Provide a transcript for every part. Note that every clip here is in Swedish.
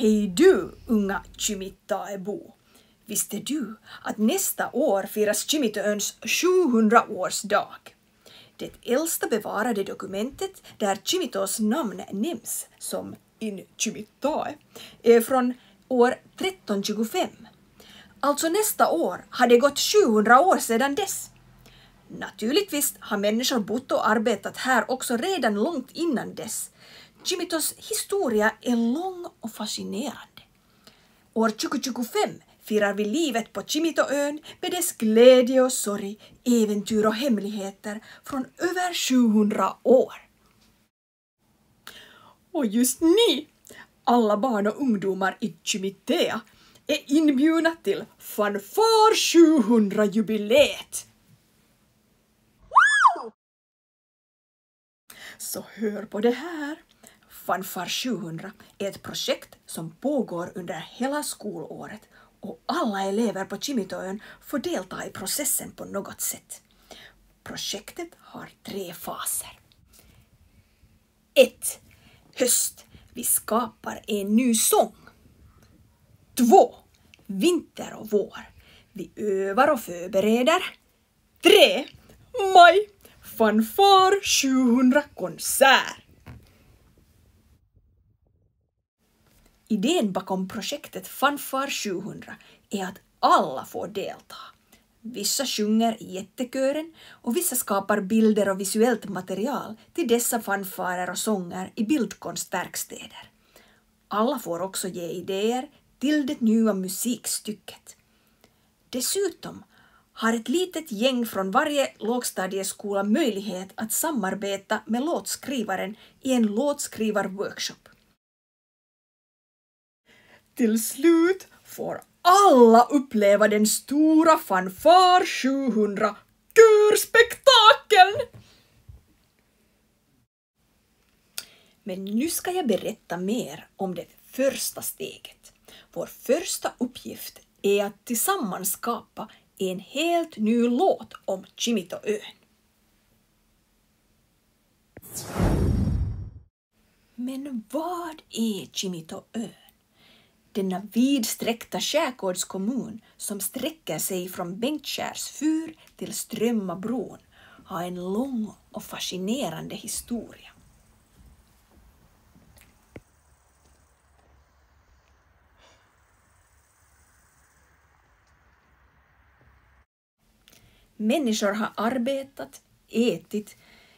Hej du, unga Kymitaebo! Visste du att nästa år firas Kimitoöns 700-årsdag? Det äldsta bevarade dokumentet där Kimitos namn nämns som in Chimitae är från år 1325. Alltså nästa år har det gått 700 år sedan dess. Naturligtvis har människor bott och arbetat här också redan långt innan dess. Chimitos historia är lång och fascinerande. År 2025 firar vi livet på Chimitoön med dess glädje och sorg, äventyr och hemligheter från över 700 år. Och just ni, alla barn och ungdomar i Chimitea, är inbjudna till Fanfar 700-jubileet. Så hör på det här. Fanfar 700 är ett projekt som pågår under hela skolåret och alla elever på Kimitoön får delta i processen på något sätt. Projektet har tre faser. 1. Höst. Vi skapar en ny sång. 2. Vinter och vår. Vi övar och förbereder. 3. Maj. Fanfar 700 konsert. Idén bakom projektet Fanfar 700 är att alla får delta. Vissa sjunger i jättekören och vissa skapar bilder och visuellt material till dessa fanfarer och sånger i bildkonstverkstäder. Alla får också ge idéer till det nya musikstycket. Dessutom har ett litet gäng från varje lågstadieskola möjlighet att samarbeta med låtskrivaren i en låtskrivarworkshop. Till slut får alla uppleva den stora fanfar 700 körspektakeln! Men nu ska jag berätta mer om det första steget. Vår första uppgift är att tillsammans skapa en helt ny låt om Kimitoön. Men vad är Kimitoön? Denna vidsträckta skärgårdskommun som sträcker sig från Bengtskärs fyr till Strömmabron har en lång och fascinerande historia. Människor har arbetat, ätit,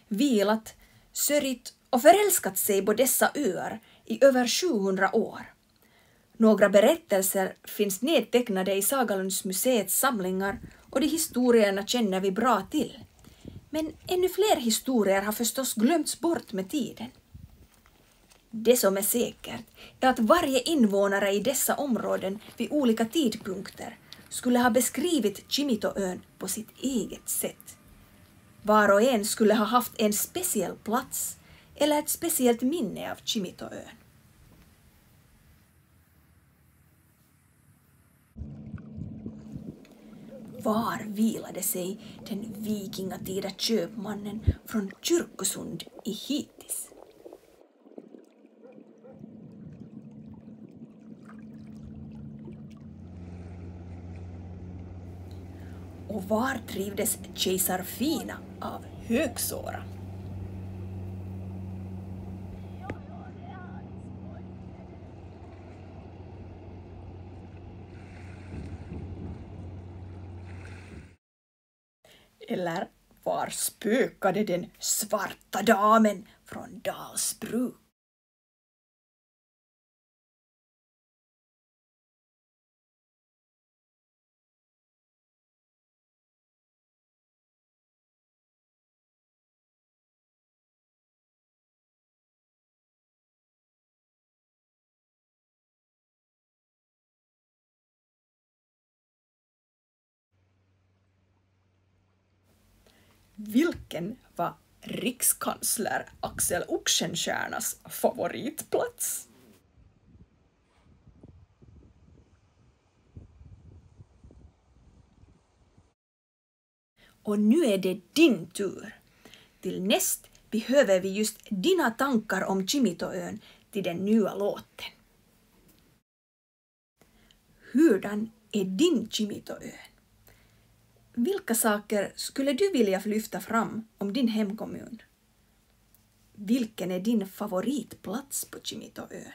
vilat, sörjt och förälskat sig på dessa öar i över 700 år. Några berättelser finns nedtecknade i Sagalundsmuseets samlingar och de historierna känner vi bra till. Men ännu fler historier har förstås glömts bort med tiden. Det som är säkert är att varje invånare i dessa områden vid olika tidpunkter skulle ha beskrivit Chimitoön på sitt eget sätt. Var och en skulle ha haft en speciell plats eller ett speciellt minne av Chimitoön. Var vilade sig den vikingatida köpmannen från Kyrkosund i Hitis? Och var trivdes kejsar Fina av Högsåra? Eller var spökade den svarta damen från Dalsbruk? Vilken var rikskansler Axel Oxenstiernas favoritplats? Och nu är det din tur. Till näst behöver vi just dina tankar om Kimitoön till den nya låten. Hurdan är din Kimitoön? Vilka saker skulle du vilja lyfta fram om din hemkommun? Vilken är din favoritplats på Kimitoön?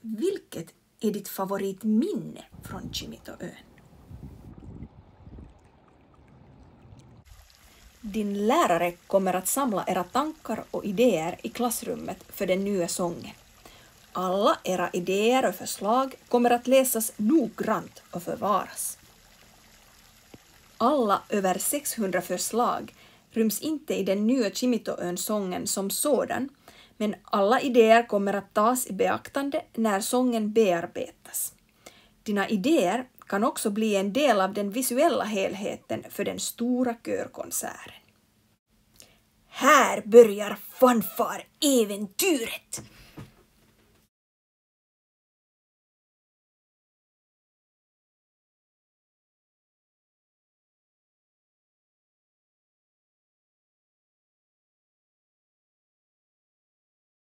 Vilket är ditt favoritminne från Kimitoön? Din lärare kommer att samla era tankar och idéer i klassrummet för den nya sången. Alla era idéer och förslag kommer att läsas noggrant och förvaras. Alla över 600 förslag ryms inte i den nya Kimitoön-sången som sådan, men alla idéer kommer att tas i beaktande när sången bearbetas. Dina idéer kan också bli en del av den visuella helheten för den stora körkonserten. Här börjar fanfar-äventyret!